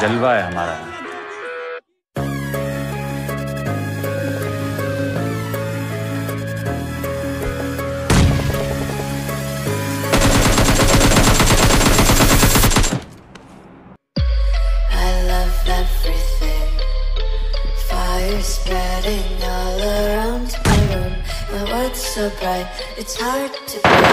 जलवा है हमारा I love everything. Fire spreading all around my room. My world's so bright, it's hard to breathe.